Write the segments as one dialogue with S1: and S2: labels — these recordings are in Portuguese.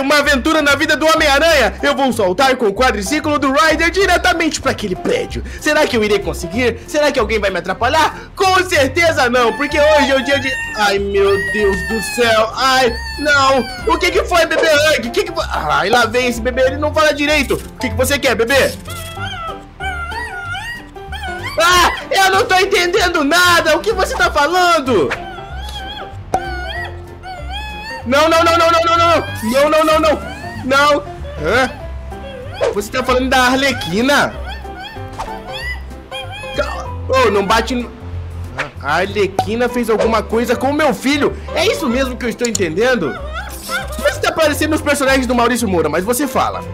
S1: uma
S2: aventura na vida do Homem-Aranha. Eu vou soltar com o quadriciclo do Ryder diretamente para aquele prédio. Será que eu irei conseguir? Será que alguém vai me atrapalhar? Com certeza não, porque hoje é o dia de... Ai, meu Deus do céu. Ai, não. O que que foi, bebê Hug? O que que foi? Ai, lá vem esse bebê, ele não fala direito. O que que você quer, bebê? Ah, eu não tô entendendo nada. O que você tá falando? Não, não, não, não, não, não, não, não, não, não. Hã? Você tá falando da Arlequina? Oh, não bate no... A Arlequina fez alguma coisa com o meu filho. É isso mesmo que eu estou entendendo? Você tá parecendo os personagens do Maurício Moura, mas você fala.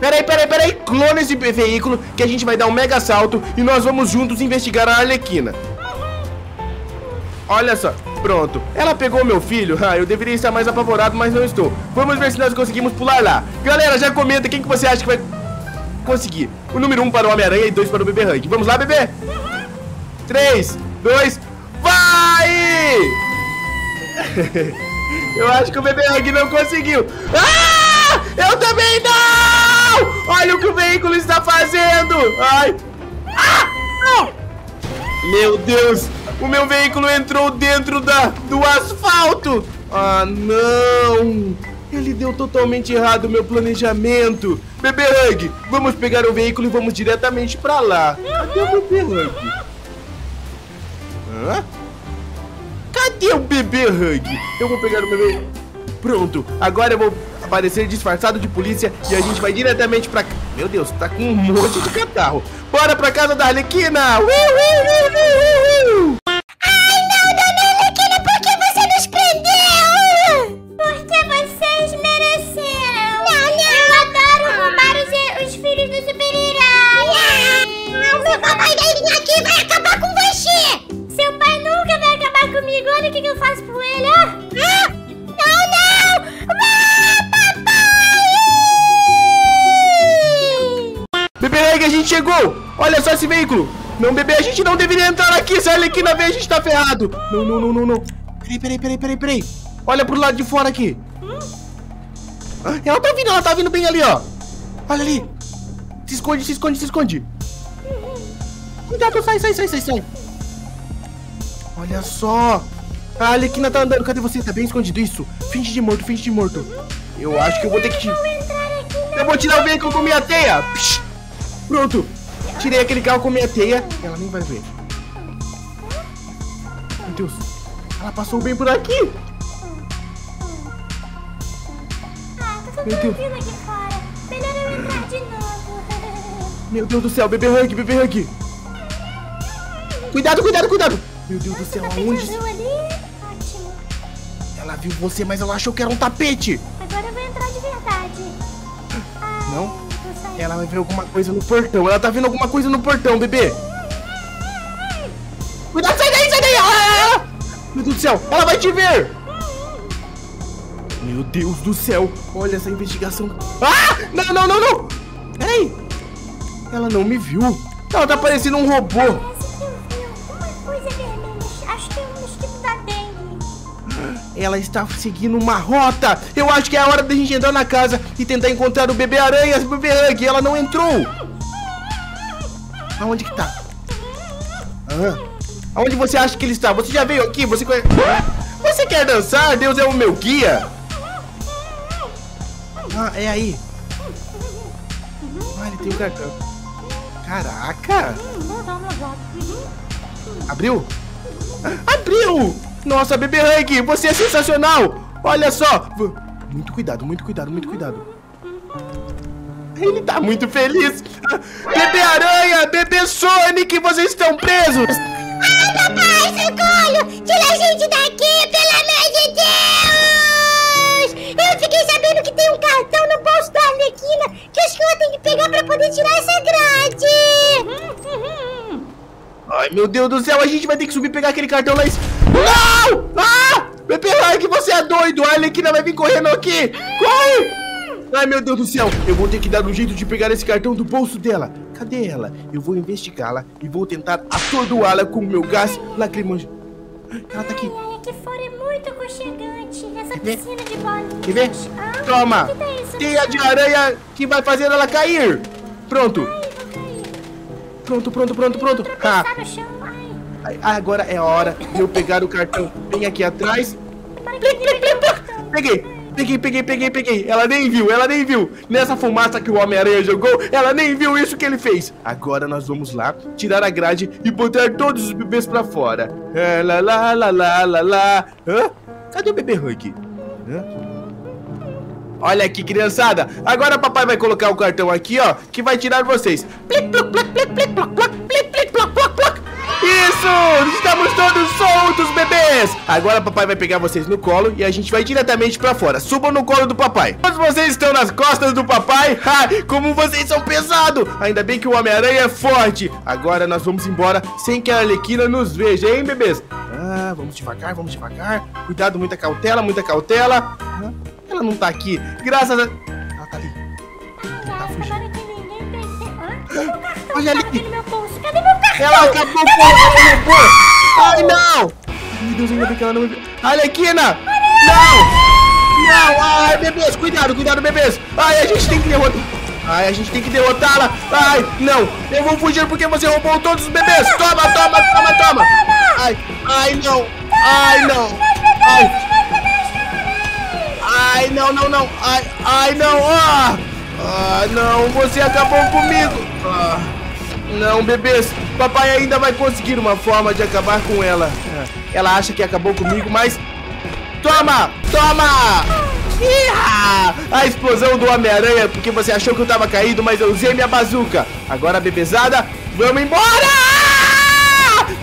S2: Peraí, peraí, peraí. Clona esse veículo que a gente vai dar um mega salto e nós vamos juntos investigar a Arlequina. Olha só, pronto. Ela pegou meu filho. Ah, eu deveria estar mais apavorado, mas não estou. Vamos ver se nós conseguimos pular lá. Galera, já comenta quem que você acha que vai conseguir. O número 1 um para o Homem-Aranha e 2 para o Bebê Rank. Vamos lá, bebê? 3, 2, vai! eu acho que o Bebê Rank não conseguiu. Ah! Eu também não! Olha o que o veículo está fazendo! Ai! Ah! Meu Deus! O meu veículo entrou dentro da, do asfalto! Ah, não! Ele deu totalmente errado o meu planejamento! Bebê Hug, vamos pegar o veículo e vamos diretamente pra lá! Cadê o Bebê Hug? Hã? Cadê o Bebê Hug? Eu vou pegar o bebê... Pronto, agora eu vou aparecer disfarçado de polícia e a gente vai diretamente pra... Meu Deus, tá com um monte de catarro! Bora pra casa da Arlequina! Uh, uh, uh, uh, uh, chegou! Olha só esse veículo! Não, bebê, a gente não deveria entrar aqui! Se a Arlequina ver, a gente tá ferrado! Não, não, não, não, não! Peraí, peraí, peraí, peraí, peraí! Olha pro lado de fora aqui! Ela tá vindo, ela tá vindo bem ali, ó! Olha ali! Se esconde, se esconde, se esconde! Cuidado, sai, sai, sai, sai, sai! Olha só! A Arlequina tá andando, cadê você? Tá bem escondido, isso! Finge de morto, finge de morto! Eu acho que eu vou ter que te... Eu vou tirar o veículo com minha teia! Psh! Pronto! Tirei aquele carro com minha teia. Ela nem vai ver. Meu Deus! Ela passou bem por aqui!
S1: Ah, tá tudo tranquilo aqui fora. Melhor eu entrar de novo.
S2: Meu Deus do céu, bebê Hug, bebê Hug! Cuidado, cuidado, cuidado! Meu Deus do céu,
S1: Tapete
S2: aonde? Ela viu você, mas ela achou que era um tapete!
S1: Agora eu vou entrar de verdade. Ai,
S2: Não? Ela vai ver alguma coisa no portão. Ela tá vendo alguma coisa no portão, bebê! Cuidado, sai daí, sai daí! Ah! Meu Deus do céu, ela vai te ver! Meu Deus do céu, olha essa investigação. Ah! Não, não, não, não! Peraí! Ela não me viu. Ela tá parecendo um robô. Ela está seguindo uma rota. Eu acho que é a hora da gente entrar na casa e tentar encontrar o bebê aranha, o bebê Hug. Ela não entrou. Aonde que tá? Ah, aonde você acha que ele está? Você já veio aqui? Você conhece... Você quer dançar? Deus é o meu guia. Ah, é aí. Ah, ele tem um cartão. Caraca. Abriu? Abriu! Nossa, bebê Hug, você é sensacional! Olha só! Muito cuidado, muito cuidado, muito cuidado. Ele tá muito feliz! Bebê Aranha, Bebê Sonic! Vocês estão presos!
S1: Ah, papai, socorro! Tira a gente daqui, pelo amor de Deus! Eu fiquei sabendo que tem um cartão no bolso da Arlequina que acho que eu ter que pegar pra poder tirar essa grade!
S2: Ai, meu Deus do céu, a gente vai ter que subir e pegar aquele cartão lá em cima. Não! Ah! Bebê que você é doido! A Arlequina vai vir correndo aqui! Corre! Ai, meu Deus do céu! Eu vou ter que dar um jeito de pegar esse cartão do bolso dela. Cadê ela? Eu vou investigá-la e vou tentar atordoá-la com o meu gás lacrimogêneo. Ela tá aqui.
S1: Ai, aqui fora é muito aconchegante. Essa piscina de bolinhas.
S2: Quer ver?
S1: Ah,
S2: Toma!
S1: que é isso?
S2: Teia de aranha que vai fazer ela cair! Pronto! Pronto, pronto, pronto, pronto!
S1: Ai,
S2: agora é a hora de eu pegar o cartão bem aqui atrás. Peguei! Peguei, peguei, peguei, peguei. Ela nem viu, ela nem viu. Nessa fumaça que o Homem-Aranha jogou, ela nem viu isso que ele fez. Agora nós vamos lá, tirar a grade e botar todos os bebês pra fora. Ah, lá, lá, lá, lá, lá, lá. Hã? Cadê o bebê Hulk? Hã? Olha aqui, criançada. Agora papai vai colocar o cartão aqui, ó, que vai tirar vocês. Isso! Estamos todos soltos, bebês! Agora papai vai pegar vocês no colo e a gente vai diretamente pra fora. Subam no colo do papai. Todos vocês estão nas costas do papai. Ha, como vocês são pesados! Ainda bem que o Homem-Aranha é forte. Agora nós vamos embora sem que a Arlequina nos veja, hein, bebês? Ah, vamos devagar, vamos devagar. Cuidado, muita cautela, muita cautela. Ela não tá aqui. Graças a... Ela tá ali.
S1: Ai,
S2: fugindo.
S1: Cadê?
S2: Olha ali.
S1: Tá aqui no meu bolso. Cadê meu cartão?
S2: Ela acabou com o robô! Ai, não! Meu Deus, ainda bem que ela não me viu. Arlequina! Não! Não! Ai, bebês, cuidado, cuidado, bebês! Ai, a gente tem que derrotar... Ai, a gente tem que derrotá-la! Ai, não! Eu vou fugir porque você roubou todos os bebês! Toma, toma, toma, toma! Ai, ai, não! Ai, não! Não, não, não! Ai, ai, não! Ah! Ah, não! Você acabou comigo! Ah, não, bebês! Papai ainda vai conseguir uma forma de acabar com ela. Ela acha que acabou comigo, mas... Toma! Toma! Iha! A explosão do Homem-Aranha porque você achou que eu tava caído, mas eu usei minha bazuca. Agora, bebezada, vamos embora!